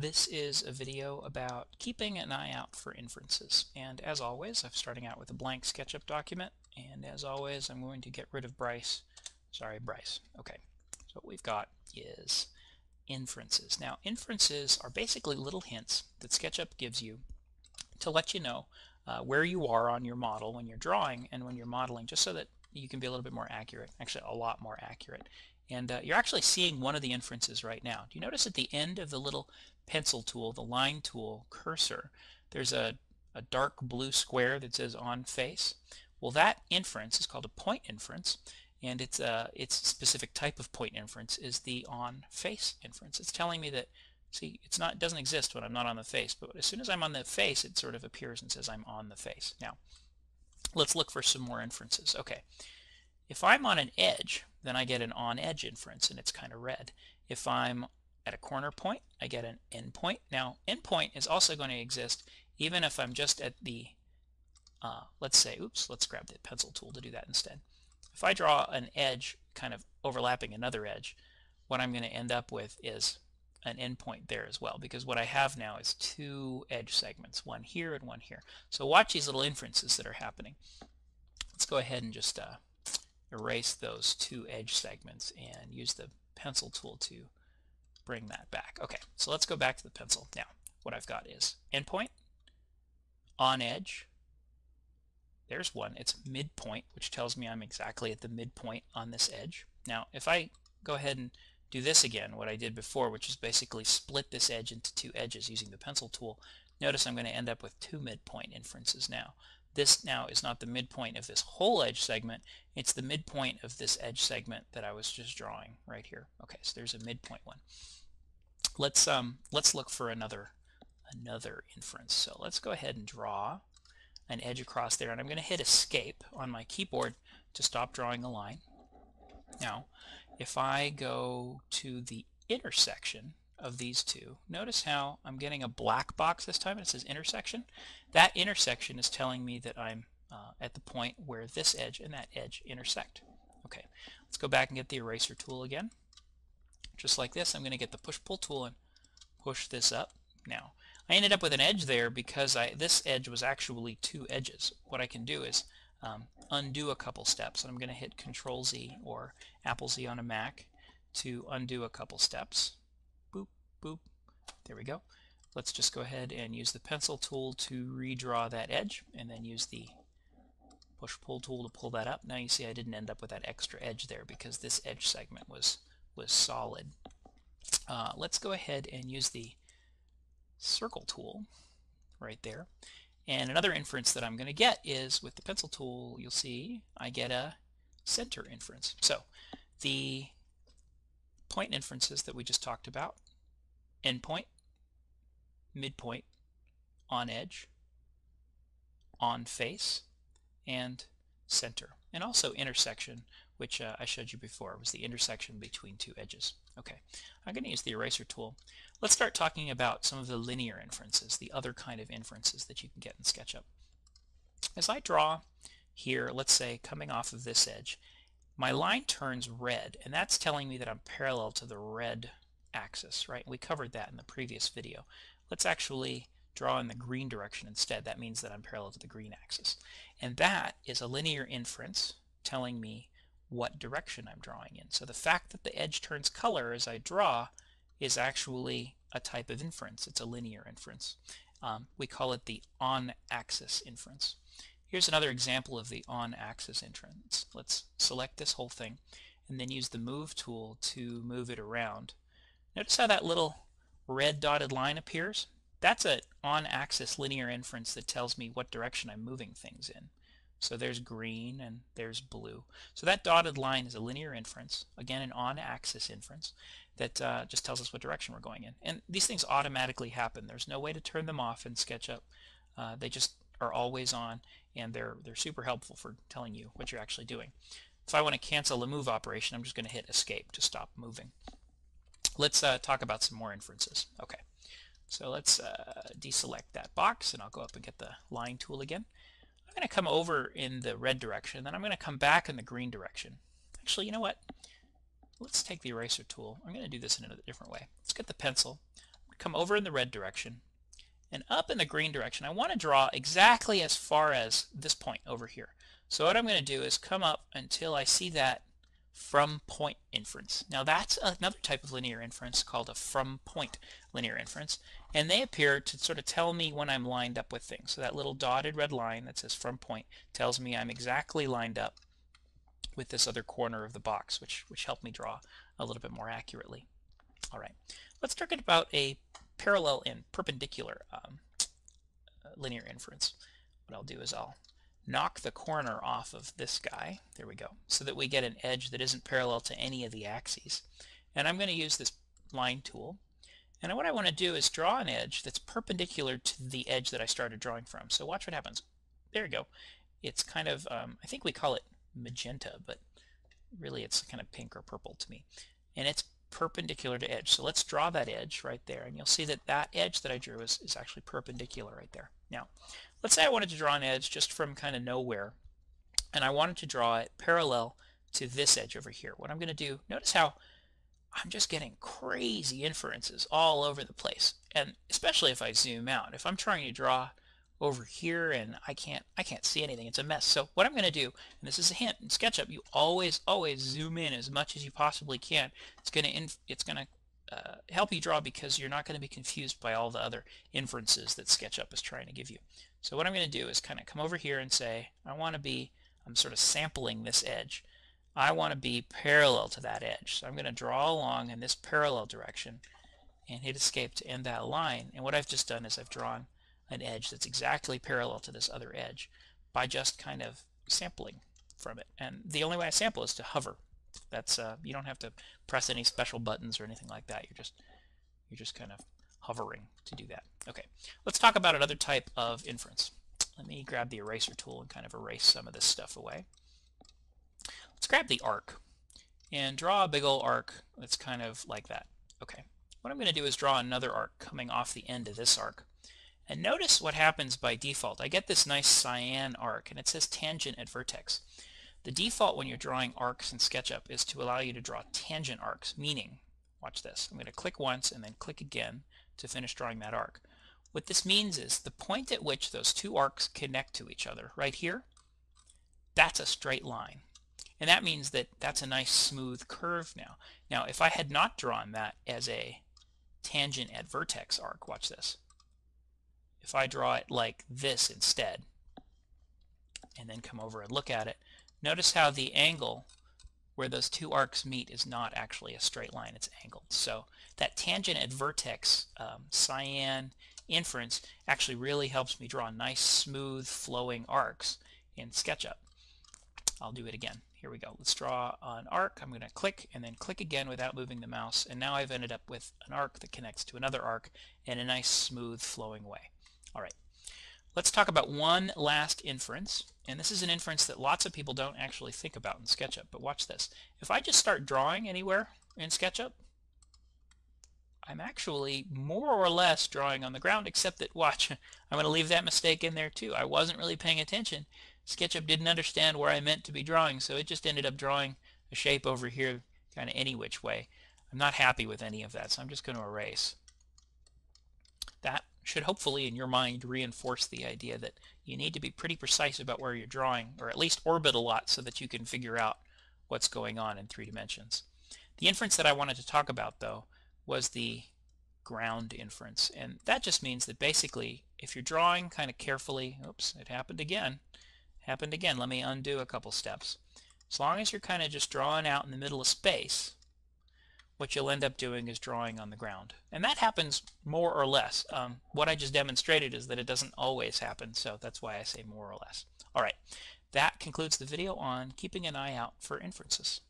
This is a video about keeping an eye out for inferences. And as always, I'm starting out with a blank SketchUp document. And as always, I'm going to get rid of Bryce. Sorry, Bryce. Okay, so what we've got is inferences. Now, inferences are basically little hints that SketchUp gives you to let you know uh, where you are on your model when you're drawing and when you're modeling, just so that you can be a little bit more accurate, actually a lot more accurate. And uh, you're actually seeing one of the inferences right now. Do you notice at the end of the little pencil tool, the line tool cursor, there's a, a dark blue square that says on face? Well, that inference is called a point inference, and it's a, uh, its specific type of point inference is the on face inference. It's telling me that, see, it's not, it doesn't exist when I'm not on the face, but as soon as I'm on the face, it sort of appears and says I'm on the face. Now, let's look for some more inferences. Okay, if I'm on an edge, then I get an on-edge inference, and it's kind of red. If I'm at a corner point, I get an endpoint. Now, endpoint is also going to exist even if I'm just at the, uh, let's say, oops, let's grab the pencil tool to do that instead. If I draw an edge kind of overlapping another edge, what I'm going to end up with is an endpoint there as well because what I have now is two edge segments, one here and one here. So watch these little inferences that are happening. Let's go ahead and just uh, erase those two edge segments and use the pencil tool to bring that back. Okay, so let's go back to the pencil. Now, what I've got is endpoint, on edge, there's one, it's midpoint, which tells me I'm exactly at the midpoint on this edge. Now, if I go ahead and do this again, what I did before, which is basically split this edge into two edges using the pencil tool, notice I'm going to end up with two midpoint inferences now. This now is not the midpoint of this whole edge segment, it's the midpoint of this edge segment that I was just drawing right here. Okay, so there's a midpoint one. Let's um let's look for another another inference. So let's go ahead and draw an edge across there and I'm going to hit escape on my keyboard to stop drawing a line. Now, if I go to the intersection of these two. Notice how I'm getting a black box this time. It says intersection. That intersection is telling me that I'm uh, at the point where this edge and that edge intersect. Okay, let's go back and get the eraser tool again. Just like this, I'm going to get the push-pull tool and push this up. Now, I ended up with an edge there because I this edge was actually two edges. What I can do is um, undo a couple steps. And I'm going to hit Control Z or Apple Z on a Mac to undo a couple steps boop. There we go. Let's just go ahead and use the pencil tool to redraw that edge and then use the push-pull tool to pull that up. Now you see I didn't end up with that extra edge there because this edge segment was, was solid. Uh, let's go ahead and use the circle tool right there. And another inference that I'm going to get is with the pencil tool, you'll see I get a center inference. So the point inferences that we just talked about endpoint, midpoint, on edge, on face, and center. And also intersection, which uh, I showed you before, was the intersection between two edges. Okay, I'm going to use the eraser tool. Let's start talking about some of the linear inferences, the other kind of inferences that you can get in SketchUp. As I draw here, let's say coming off of this edge, my line turns red, and that's telling me that I'm parallel to the red axis, right? We covered that in the previous video. Let's actually draw in the green direction instead. That means that I'm parallel to the green axis. And that is a linear inference telling me what direction I'm drawing in. So the fact that the edge turns color as I draw is actually a type of inference. It's a linear inference. Um, we call it the on-axis inference. Here's another example of the on-axis inference. Let's select this whole thing and then use the move tool to move it around Notice how that little red dotted line appears? That's an on-axis linear inference that tells me what direction I'm moving things in. So there's green and there's blue. So that dotted line is a linear inference, again an on-axis inference, that uh, just tells us what direction we're going in. And these things automatically happen. There's no way to turn them off in SketchUp. Uh, they just are always on and they're, they're super helpful for telling you what you're actually doing. If I want to cancel a move operation, I'm just going to hit escape to stop moving. Let's uh, talk about some more inferences. Okay, so let's uh, deselect that box and I'll go up and get the line tool again. I'm going to come over in the red direction, then I'm going to come back in the green direction. Actually, you know what? Let's take the eraser tool. I'm going to do this in a different way. Let's get the pencil, come over in the red direction and up in the green direction. I want to draw exactly as far as this point over here. So what I'm going to do is come up until I see that from point inference. Now that's another type of linear inference called a from point linear inference and they appear to sort of tell me when I'm lined up with things. So that little dotted red line that says from point tells me I'm exactly lined up with this other corner of the box which, which helped me draw a little bit more accurately. Alright, let's talk about a parallel and perpendicular um, linear inference. What I'll do is I'll knock the corner off of this guy, there we go, so that we get an edge that isn't parallel to any of the axes. And I'm going to use this line tool. And what I want to do is draw an edge that's perpendicular to the edge that I started drawing from. So watch what happens. There we go. It's kind of, um, I think we call it magenta, but really it's kind of pink or purple to me. And it's perpendicular to edge. So let's draw that edge right there. And you'll see that that edge that I drew is, is actually perpendicular right there. Now, let's say I wanted to draw an edge just from kind of nowhere. And I wanted to draw it parallel to this edge over here. What I'm going to do, notice how I'm just getting crazy inferences all over the place. And especially if I zoom out. If I'm trying to draw over here and I can't I can't see anything. It's a mess. So what I'm going to do, and this is a hint in SketchUp, you always always zoom in as much as you possibly can. It's going to it's going to uh, help you draw because you're not going to be confused by all the other inferences that SketchUp is trying to give you. So what I'm going to do is kind of come over here and say I want to be I'm sort of sampling this edge. I want to be parallel to that edge. So I'm going to draw along in this parallel direction and hit escape to end that line. And what I've just done is I've drawn an edge that's exactly parallel to this other edge by just kind of sampling from it. And the only way I sample is to hover. That's uh, you don't have to press any special buttons or anything like that. You're just you're just kind of hovering to do that. Okay, let's talk about another type of inference. Let me grab the eraser tool and kind of erase some of this stuff away. Let's grab the arc and draw a big old arc that's kind of like that. Okay, what I'm going to do is draw another arc coming off the end of this arc. And notice what happens by default. I get this nice cyan arc, and it says tangent at vertex. The default when you're drawing arcs in SketchUp is to allow you to draw tangent arcs, meaning, watch this, I'm going to click once and then click again to finish drawing that arc. What this means is the point at which those two arcs connect to each other, right here, that's a straight line. And that means that that's a nice smooth curve now. Now, if I had not drawn that as a tangent at vertex arc, watch this if I draw it like this instead and then come over and look at it, notice how the angle where those two arcs meet is not actually a straight line, it's angled. So that tangent at vertex um, cyan inference actually really helps me draw nice smooth flowing arcs in SketchUp. I'll do it again. Here we go. Let's draw an arc. I'm going to click and then click again without moving the mouse and now I've ended up with an arc that connects to another arc in a nice smooth flowing way. All right, let's talk about one last inference. And this is an inference that lots of people don't actually think about in SketchUp. But watch this. If I just start drawing anywhere in SketchUp, I'm actually more or less drawing on the ground, except that, watch, I'm going to leave that mistake in there too. I wasn't really paying attention. SketchUp didn't understand where I meant to be drawing, so it just ended up drawing a shape over here kind of any which way. I'm not happy with any of that, so I'm just going to erase. That should hopefully in your mind reinforce the idea that you need to be pretty precise about where you're drawing or at least orbit a lot so that you can figure out what's going on in three dimensions. The inference that I wanted to talk about though was the ground inference and that just means that basically if you're drawing kind of carefully oops it happened again happened again let me undo a couple steps as long as you're kind of just drawing out in the middle of space what you'll end up doing is drawing on the ground. And that happens more or less. Um, what I just demonstrated is that it doesn't always happen, so that's why I say more or less. All right, that concludes the video on keeping an eye out for inferences.